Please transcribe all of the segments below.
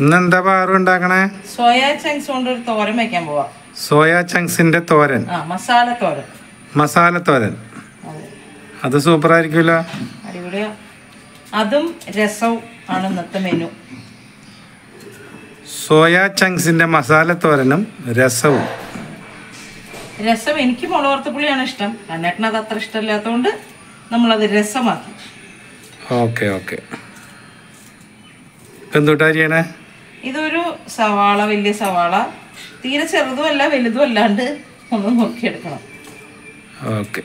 ഇന്നെന്താ പാറു ഉണ്ടാക്കണേ? Soya chunks കൊണ്ട് ഒരു തോരൻ വെക്കാൻ പോവാ. സോയാ ചങ്ക്സിന്റെ തോരൻ. മസാല തോരൻ. മസാല തോരൻ. അതെ. സൂപ്പർ ആയിരിക്കുമല്ലോ അതും രസവും ആണ് ഇന്നത്തെ മെനു സോയാ ചങ്ക്സിന്റെ മസാല തോരനും രസവും. രസം എനിക്ക് മുളകർത്തപ്പുളിയാണ് ഇഷ്ടം. കണ്ണേട്ടന് അത് അത്ര ഇഷ്ടമില്ലാത്തതുകൊണ്ട് നമ്മളത് രസമാക്കി. Okay okay. എന്തുട്ടാ ചെയ്യണേ ഇതൊരു സവാള വലിയ സവാള. തീരെ ചെറുതും അല്ല വലുതും അല്ലാണ്ട് ഒന്ന് നോക്കിയെടുക്കണം. ഓക്കെ.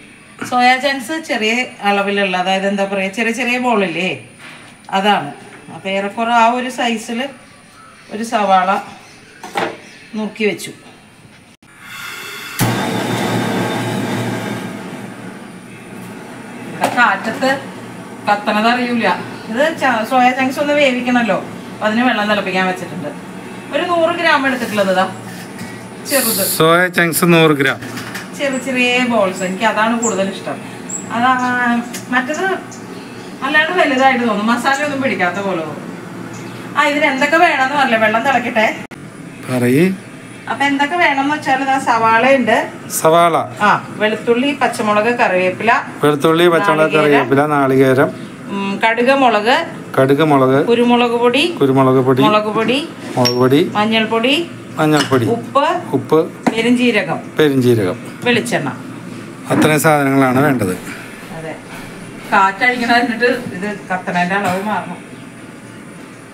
സോയാ ചങ്ക്സ് ചെറിയ അളവിലുള്ള അതായത് എന്താ പറയുക ചെറിയ ചെറിയ ബോളില്ലേ അതാണ്. അപ്പോൾ ഏറെക്കുറെ ആ ഒരു സൈസിൽ ഒരു സവാള നുറുക്കി വെച്ചു. കാറ്റത്ത് കത്തണത് അറിയൂല. ഇത് സോയാ ചങ്ക്സ് ഒന്ന് വേവിക്കണമല്ലോ അപ്പൊ അതിന് വെള്ളം തിളപ്പിക്കാൻ വെച്ചിട്ടുണ്ട്. ഒരു നൂറ് ഗ്രാം എടുത്തിട്ടുള്ളത് ചെറുത്. സോയ ചങ്ക്സ് നൂറ് ഗ്രാം. ചെറിയ ചെറിയ ബോൾസ് എനിക്ക് അതാണ് കൂടുതൽ ഇഷ്ടം. അതാ മറ്റത് അല്ലാണ്ട് വലുതായിട്ട് തോന്നും. മസാല ഒന്നും പിടിക്കാത്ത പോലെ തോന്നും. ആ ഇതിന് എന്തൊക്കെ വേണമെന്ന് പറഞ്ഞില്ല? വെള്ളം തിളക്കട്ടെ. പറയ്. അപ്പൊ എന്തൊക്കെ വേണമെന്ന് വെച്ചാൽ സവാള ഉണ്ട്. സവാള. ആ വെളുത്തുള്ളി പച്ചമുളക് കറിവേപ്പില വെളുത്തുള്ളി പച്ചമുളക് കറിവേപ്പില നാളികേരം. കടുകമുളക് കടുക് മുളക് കുരുമുളക് പൊടി കുരുമുളക് പൊടി മുളക് പൊടി മുളക് പൊടി മഞ്ഞൾപ്പൊടി മഞ്ഞൾപ്പൊടി ഉപ്പ് ഉപ്പ് പെരിഞ്ചീരകം പെരിഞ്ചീരകം വെളിച്ചെണ്ണ. അത്രയും സാധനങ്ങളാണ് വേണ്ടത്. അതെ. കാറ്റടിക്കണ കണ്ടിട്ട് ഇത് കത്തണേന്റെ അളവ് മാറണം.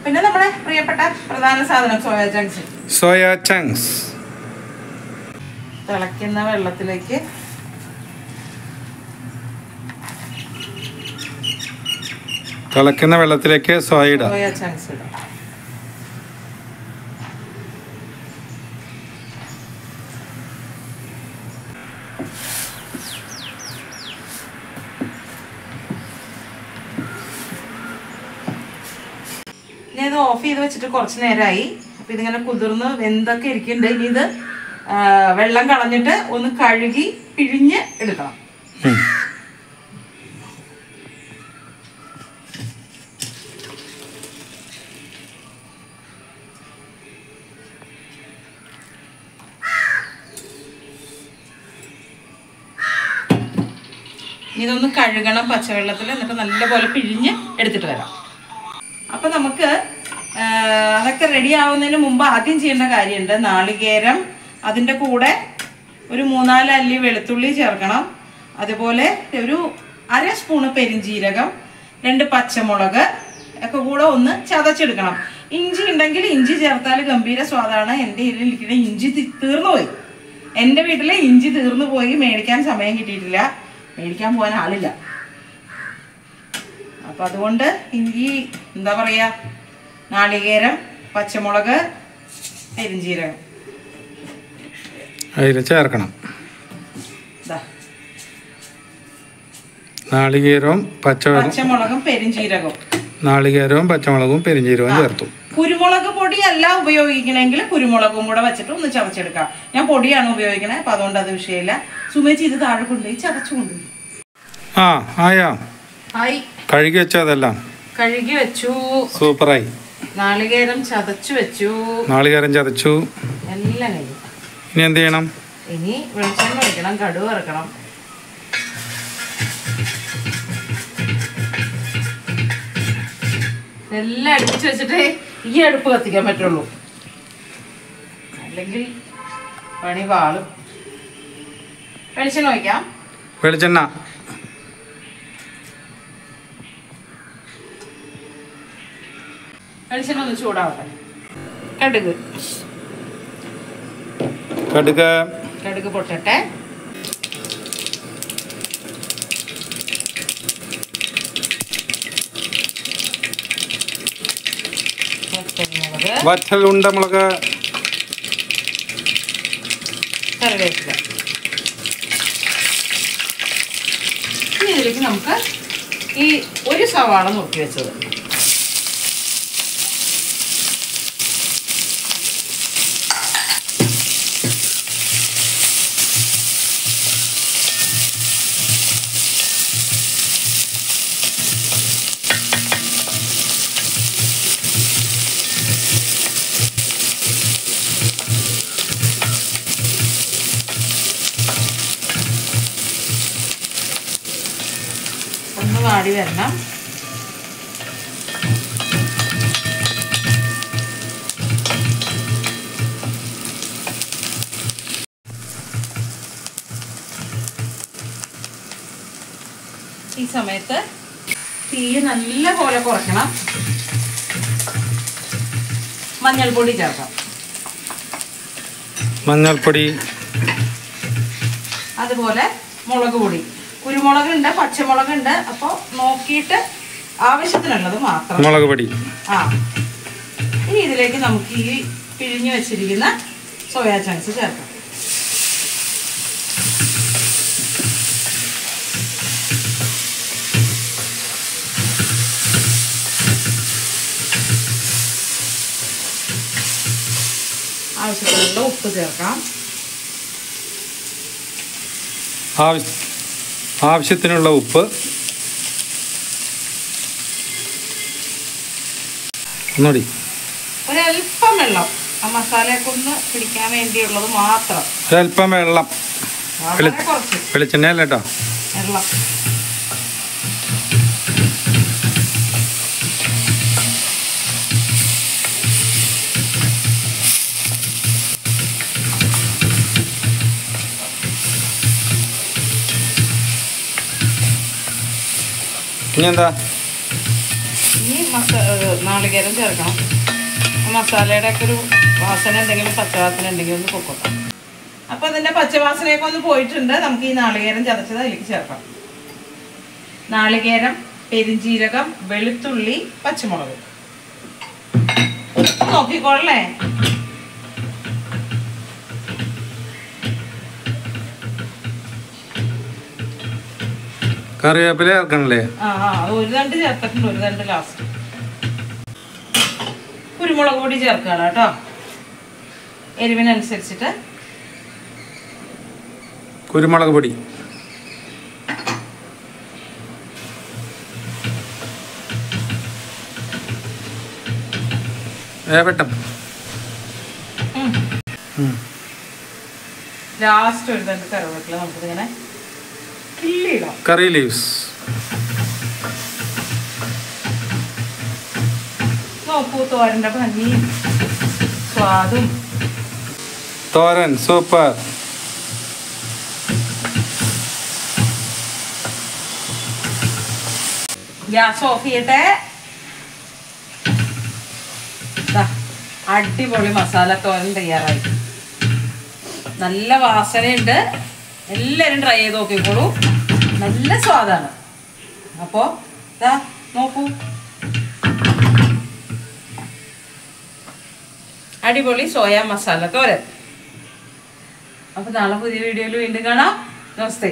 പിന്നെ നമ്മുടെ പ്രിയപ്പെട്ട പ്രധാന സാധനം സോയാ ചങ്ക്സ്. Soya chunks. തിളയ്ക്കുന്ന വെള്ളത്തിലേക്ക് തിളക്കുന്ന വെള്ളത്തിലേക്ക് സോയ ഇടാം. സോയ ചങ്ക്സ് ഇടാം. ഞാൻ ഇത് ഓഫ് ചെയ്ത് വെച്ചിട്ട് കുറച്ച് നേരമായി അപ്പൊ ഇതിങ്ങനെ കുതിർന്ന് വെന്തൊക്കെ ഇരിക്കുന്നുണ്ട്. ഇനി ഇത് വെള്ളം കളഞ്ഞിട്ട് ഒന്ന് കഴുകി പിഴിഞ്ഞ് എടുക്കണം. ഇതൊന്ന് കഴുകണം പച്ചവെള്ളത്തിൽ എന്നിട്ട് നല്ലപോലെ പിഴിഞ്ഞ് എടുത്തിട്ട് വരാം. അപ്പം നമുക്ക് അതൊക്കെ റെഡി ആവുന്നതിന് മുമ്പ് ആദ്യം ചെയ്യേണ്ട കാര്യമുണ്ട്. നാളികേരം അതിന്റെ കൂടെ ഒരു മൂന്നാൽ അല്ലി വെളുത്തുള്ളി ചേർക്കണം. അതുപോലെ ഒരു അര സ്പൂണ് പെരിഞ്ജീരകം രണ്ട് പച്ചമുളക് ഒക്കെ കൂടെ ഒന്ന് ചതച്ചെടുക്കണം. ഇഞ്ചി ഉണ്ടെങ്കിൽ ഇഞ്ചി ചേർത്താൽ ഗംഭീര സ്വാദാണ്. എന്റെ ഇതിലിരിക്കുന്ന ഇഞ്ചി തീർന്നു പോയി എന്റെ വീട്ടിലെ ഇഞ്ചി തീർന്നു പോയി മേടിക്കാൻ സമയം കിട്ടിയിട്ടില്ല. മേടിക്കാൻ പോകാൻ ആളില്ല. അപ്പം അതുകൊണ്ട് ഈ എന്താ പറയുക നാളികേരം പച്ചമുളക് അരിഞ്ചീരകം അതിൽ ചേർക്കണം. നാളികേരവും പച്ചമുളകും പെരിഞ്ജീരകവും നാളികേരവും പച്ചമുളകും പെരിഞ്ചീരവും ചേർത്തു. കുരുമുളക് പൊടി അല്ല ഉപയോഗിക്കണമെങ്കിൽ കുരുമുളകും കൂടെ വെച്ചിട്ട് ഒന്ന് ചവച്ചെടുക്കാം ഞാൻ പൊടിയാണ് ഉപയോഗിക്കണേ അപ്പം അതുകൊണ്ട് അത് വിഷയമില്ല. സുമേച്ചി ഇത് താഴെ കൊണ്ടുപോയി ചതച്ചു കൊണ്ടുപോയി. ആ ആയാ. ആയി. കഴുകി വെച്ചോ അതെല്ലാം. കഴുകി വെച്ചു. സൂപ്പറായി. നാളികേരം ചതച്ചു വെച്ചു. നാളികേരം ചതച്ചു. എല്ലാം കഴിഞ്ഞു. ഇനി എന്ത് ചെയ്യണം? ഇനി വെളിച്ചെണ്ണ ഒഴിക്കണം കടുവ് ഇറക്കണം എല്ലാം അടുപ്പിച്ച് വെച്ചിട്ടേ ഈ അടുപ്പ് കത്തിക്കാൻ പറ്റുള്ളൂ. അല്ലെങ്കിൽ പണി പാളും. വെളിച്ചെണ്ണ വയ്ക്കാം വെളിച്ചെണ്ണ. വെളിച്ചെണ്ണ ഒന്ന് ചൂടാവട്ടെ. കടുക്. കടുക്. കടുക് പൊട്ടട്ടെ. പച്ചമുളക് മുളക് ഉണ്ടമുളക് കറിവേപ്പില. ഇനി ഇതിലേക്ക് നമുക്ക് ഈ ഒരു സവാള നോക്കി വെച്ചത്. വാടി വരണം. ഈ സമയത്ത് തീ നല്ല പോലെ കുറയ്ക്കണം. മഞ്ഞൾപ്പൊടി ചേർക്കാം. മഞ്ഞൾപ്പൊടി. അതുപോലെ മുളക് പൊടി. കുരുമുളകുണ്ട് പച്ചമുളകുണ്ട്. അപ്പോൾ നോക്കിയിട്ട് ആവശ്യത്തിനുള്ളത് മാത്രം. മുളക് പൊടി. ആ. ഇനി ഇതിലേക്ക് നമുക്ക് ഈ പിഴിഞ്ഞു വെച്ചിരിക്കുന്ന സോയാ ചങ്ക്സ് ചേർക്കാം. ആവശ്യത്തിനുള്ള ഉപ്പ് ചേർക്കാം. ആവശ്യ ആവശ്യത്തിനുള്ള ഉപ്പ്. ഒന്നുകൂടി ഒരല്പം വെള്ളം. ആ മസാലയൊക്കെ ഒന്ന് പിടിക്കാൻ വേണ്ടിയുള്ളത് മാത്രം. ഒരല്പം വെള്ളം. വെളിച്ചെണ്ണയല്ലേട്ടോ വെള്ളം. ഇനി എന്താ ഇനി നാളികേരം ചേർക്കണം. മസാലയുടെ ഒക്കെ ഒരു വാസന എന്തെങ്കിലും പച്ചവാസന ഉണ്ടെങ്കിൽ ഒന്ന് പൊക്കോട്ടെ അപ്പോൾ അതിന്റെ പച്ചവാസനയൊക്കെ ഒന്ന് പോയിട്ടുണ്ട്. നമുക്ക് ഈ നാളികേരം ചതച്ചത് അതിലേക്ക് ചേർക്കാം. നാളികേരം പെരിഞ്ചീരകം വെളുത്തുള്ളി പച്ചമുളക്. നോക്കിക്കോളേ കറിവേപ്പില ചേർക്കണല്ലേ ഒരു തണ്ട് ചേർത്തിട്ടുണ്ട് ഒരു തണ്ട് ലാസ്റ്റ് കുരുമുളക് പൊടി ചേർക്കണം കേട്ടോ. എരിവിനനുസരിച്ചിട്ട്. കുരുമുളക് പൊടി. വേവട്ടം. ലാസ്റ്റ് ഒരു തണ്ട് കറിവേപ്പില നമുക്കിതിങ്ങനെ ഭംഗിയും സ്വാദും. തോരൻ സൂപ്പർ. ഗ്യാസ് ഓഫ് ചെയ്യട്ടെ. അടിപൊളി മസാല തോരൻ തയ്യാറായി. നല്ല വാസനയുണ്ട്. എല്ലാവരും ട്രൈ ചെയ്ത് നോക്കിക്കോളൂ. നല്ല സ്വാദാണ്. അപ്പോൾ ഇതാ നോക്കൂ. അടിപൊളി സോയ മസാല തോരൻ അപ്പോൾ നാളെ പുതിയ വീഡിയോയിൽ വീണ്ടും കാണാം. നമസ്തേ.